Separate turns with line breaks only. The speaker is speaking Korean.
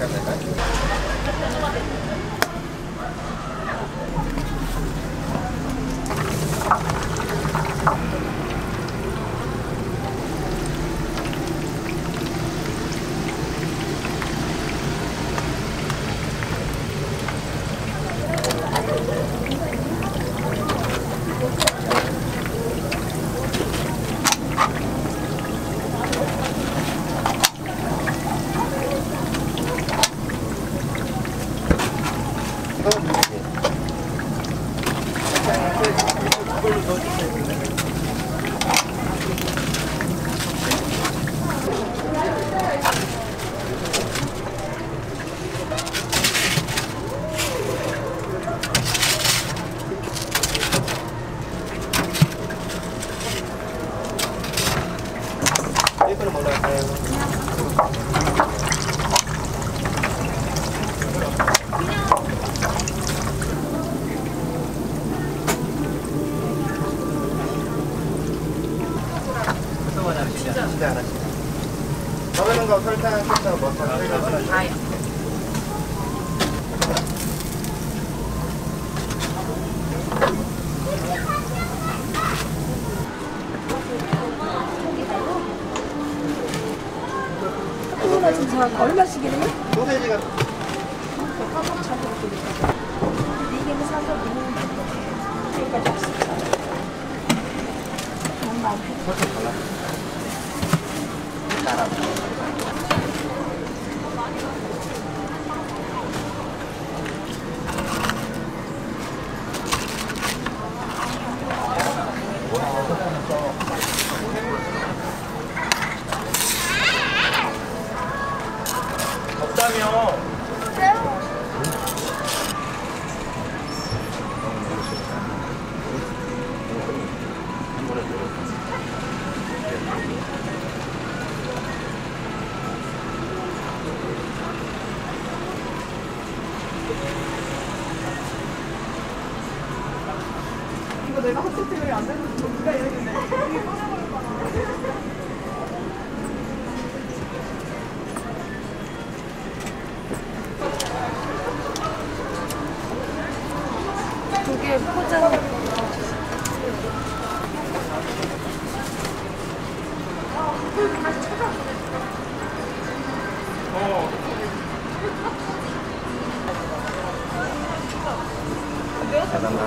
carretera. 1kg 올라갈까요? 그러면은 거 설탕, 설탕, 머터, 설탕,
설탕. 얼마씩이래요?
소세지가 없다며.
이거 내가 학습 생활이 안 되는 거 누가 이러는데
干嘛,